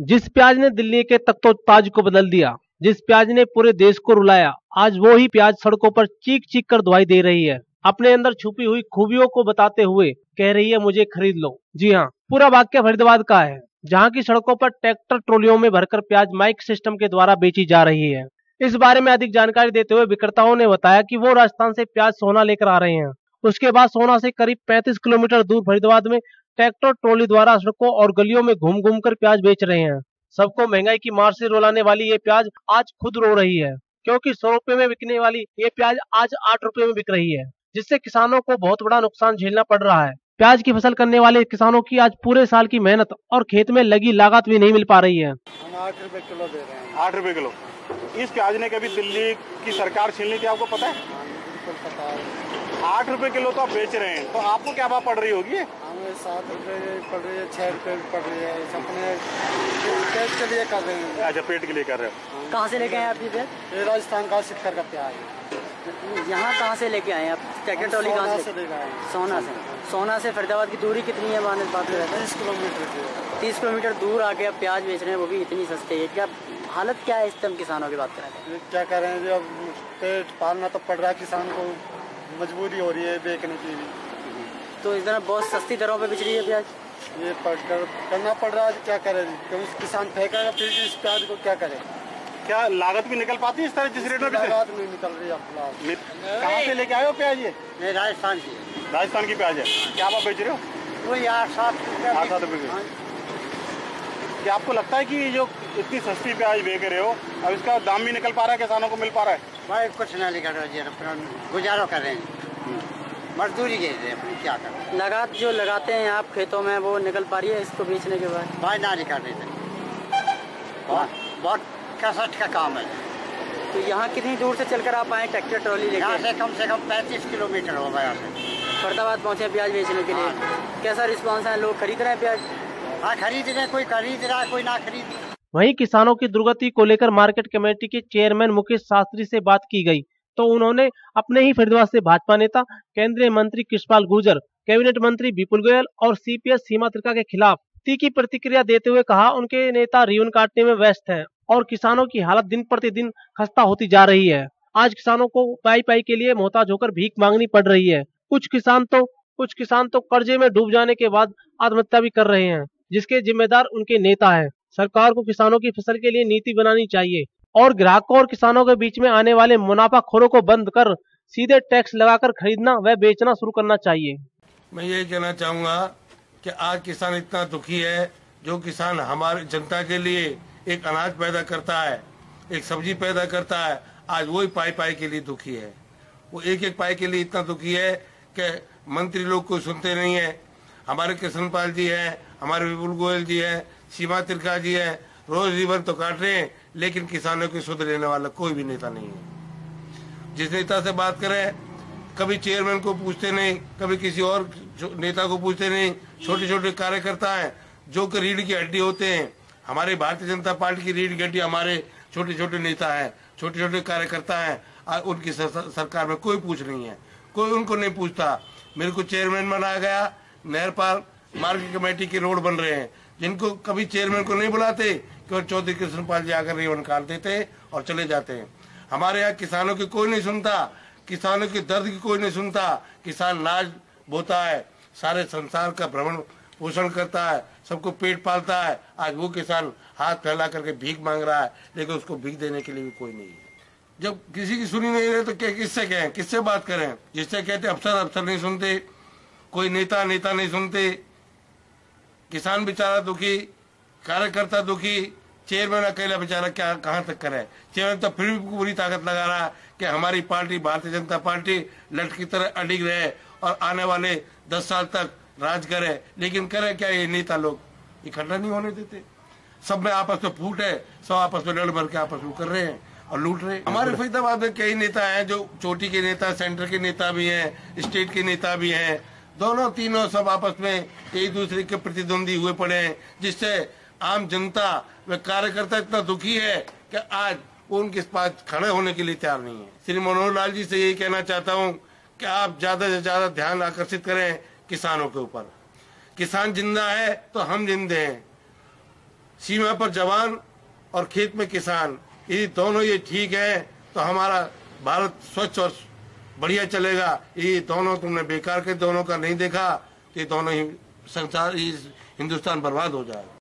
जिस प्याज ने दिल्ली के तख्तो ताज को बदल दिया, जिस प्याज ने पूरे देश को रुलाया, आज वो ही प्याज सड़कों पर चीख चीख कर दवाई दे रही है। अपने अंदर छुपी हुई खूबियों को बताते हुए कह रही है, मुझे खरीद लो। जी हाँ पूरा वाक्य फरीदाबाद का है, जहाँ की सड़कों पर ट्रैक्टर ट्रोलियों में भरकर प्याज माइक सिस्टम के द्वारा बेची जा रही है। इस बारे में अधिक जानकारी देते हुए विक्रेताओं ने बताया कि वो राजस्थान से प्याज सोना लेकर आ रहे हैं। उसके बाद सोना से करीब 35 किलोमीटर दूर फरीदाबाद में ट्रैक्टर ट्रॉली द्वारा सड़कों और गलियों में घूम घूम कर प्याज बेच रहे हैं। सबको महँगाई की मार से रोलाने वाली ये प्याज आज खुद रो रही है क्योंकि सौ रुपए में बिकने वाली ये प्याज आज आठ रुपए में बिक रही है जिससे किसानों को बहुत बड़ा नुकसान झेलना पड़ रहा है। प्याज की फ़सल करने वाले किसानों की आज पूरे साल की मेहनत और खेत में लगी लागत भी नहीं मिल पा रही है। आठ रुपए किलो दे रहे हैं। आठ रुपए किलो। इस प्याज ने कभी दिल्ली की सरकार छीन ली थी आपको पता है? है। आठ रुपए किलो तो आप बेच रहे हैं तो आपको क्या भाव पड़ रही होगी? हमें सात रुपए पड़ रही है छह रुपए पड़ रही है अपने पेट के लिए कर रहे हैं। अच्छा पेट के लिए कर रहे हो। कहाँ से लेके आए आप ये राजस्थान का सिक्कर का प्याज। यहाँ कहाँ से लेके आए आप? ट्रैक्टर ट्रॉली कहाँ से? हैं। सोना से। सोना से फरीदाबाद की दूरी कितनी है मानस बात में तीस किलोमीटर तीस किलोमीटर दूर आके आप प्याज बेच रहे हैं वो भी इतनी सस्ते है। क्या हालत क्या है इस टाइम किसानों की बात करें क्या कर रहे हैं जो अब पेट पालना तो पड़ रहा है किसान को। मजबूरी हो रही है बेचने की। भी तो इस तरह बहुत सस्ती दरों पे बिच रही है प्याज ये कर करना पड़ रहा है क्या करे? क्योंकि किसान फेंकेगा फिर इस प्याज को क्या करे? क्या लागत भी निकल पाती है इस तरह जिस रेट में लागत नहीं निकल रही है कहाँ से लेके आए हो प्याज ये? नहीं राजस्थान की राजस्थान की प्याज है। क्या आप बेच रहे हो? वही आठ सात आठ सात रुपए की। क्या आपको लगता है कि जो इतनी सस्ती प्याज बेच रहे हो अब इसका दाम भी निकल पा रहा है किसानों को मिल पा रहा है? भाई कुछ ना निकल रहा गुजारो कर रहे हैं। मजदूरी के लिए अपनी क्या कर? लगात जो लगाते हैं आप खेतों में वो निकल पा रही है इसको बेचने के बाद? भाई ना निकल रही थे। बहुत बहुत कसट का काम है। तो यहाँ कितनी दूर से चलकर आप आए ट्रैक्टर ट्रॉली लेकर यहाँ से कम से कम पैंतीस किलोमीटर होगा यहाँ से। फरदाबाद पहुँचे प्याज बेचने के लिए। कैसा रिस्पॉन्स है? लोग खरीद रहे हैं प्याज? हाँ खरीद रहे, कोई खरीद रहा, कोई ना खरीद वहीं किसानों की दुर्गति को लेकर मार्केट कमेटी के चेयरमैन मुकेश शास्त्री से बात की गई तो उन्होंने अपने ही फरीदाबाद से भाजपा नेता, केंद्रीय मंत्री कृष्णपाल गुर्जर, कैबिनेट मंत्री विपुल गोयल और सीपीएस सीमा त्रिका के खिलाफ तीखी प्रतिक्रिया देते हुए कहा, उनके नेता रियून काटने में व्यस्त हैं और किसानों की हालत दिन प्रतिदिन खस्ता होती जा रही है। आज किसानों को पाई पाई के लिए मोहताज होकर भीख मांगनी पड़ रही है। कुछ किसान तो कुछ किसान तो कर्जे में डूब जाने के बाद आत्महत्या भी कर रहे हैं। जिसके जिम्मेदार उनके नेता हैं। सरकार को किसानों की फ़सल के लिए नीति बनानी चाहिए और ग्राहकों और किसानों के बीच में आने वाले मुनाफाखोरों को बंद कर सीधे टैक्स लगाकर खरीदना व बेचना शुरू करना चाहिए। मैं ये कहना चाहूँगा कि आज किसान इतना दुखी है, जो किसान हमारे जनता के लिए एक अनाज पैदा करता है, एक सब्ज़ी पैदा करता है, आज वही पाई पाई के लिए दुखी है। वो एक एक पाई के लिए इतना दुखी है कि मंत्री लोग कोई सुनते नहीं है, हमारे कृष्णपाल जी हैं हमारे विपुल गोयल जी है सीमा त्रिका जी है, रोज रिवर तो काट रहे हैं, लेकिन किसानों की सुध लेने वाला कोई भी नेता नहीं है। जिस नेता से बात करें, कभी चेयरमैन को पूछते नहीं, कभी किसी और नेता को पूछते नहीं छोटे छोटे कार्यकर्ता हैं, जो कि रीढ़ की हड्डी होते हैं। हमारे भारतीय जनता पार्टी की रीढ़ की हड्डी हमारे छोटे छोटे नेता हैं छोटे छोटे कार्यकर्ता हैं उनकी सरकार में कोई पूछ नहीं है। कोई उनको नहीं पूछता। मेरे को चेयरमैन बनाया गया, नहर पार मार्ग कमेटी के रोड बन रहे हैं। जिनको कभी चेयरमैन को नहीं बुलाते, केवल चौधरी कृष्णपाल जी आकर रेवन काट देते और चले जाते हैं। हमारे यहाँ किसानों की कोई नहीं सुनता, किसानों के दर्द की कोई नहीं सुनता। किसान नाज बोता है, सारे संसार का भ्रमण पोषण करता है, सबको पेट पालता है। आज वो किसान हाथ फैला करके भीख मांग रहा है, लेकिन उसको भीख देने के लिए भी कोई नहीं है। जब किसी की सुनी नहीं रहे तो क्या, किससे कहें, किससे बात करें? जिससे कहते, अफसर अफसर नहीं सुनते, कोई नेता नेता नहीं सुनते। किसान बेचारा दुखी, कार्यकर्ता दुखी चेयरमैन अकेला बेचारा क्या, कहाँ तक करे? चेयरमैन तो फिर भी पूरी ताकत लगा रहा कि हमारी पार्टी, भारतीय जनता पार्टी लट की तरह अडिग रहे और आने वाले दस साल तक राज करे। लेकिन करे क्या ये नेता लोग? इकट्ठा नहीं होने देते। सब में आपस में फूट है, सब आपस में लड़ भर के आपस में कर रहे हैं और लूट रहे हमारे फरीदाबाद में कई नेता हैं जो चोटी के नेता सेंटर के नेता भी हैं स्टेट के नेता भी हैं। दोनों तीनों सब आपस में एक दूसरे के प्रतिद्वंदी हुए पड़े हैं, जिससे आम जनता व कार्यकर्ता इतना दुखी है कि आज उनके पास खड़े होने के लिए तैयार नहीं है। श्री मनोहर लाल जी से यही कहना चाहता हूँ कि आप ज़्यादा से ज़्यादा ध्यान आकर्षित करें किसानों के ऊपर। किसान ज़िंदा है तो हम जिंदे हैं। सीमा पर जवान और खेत में किसान, यदि दोनों ये ठीक है तो हमारा भारत स्वच्छ और बढ़िया चलेगा। ये दोनों तुमने बेकार के दोनों का नहीं देखा, ये दोनों ही संसार हिंदुस्तान बर्बाद हो जाएगा।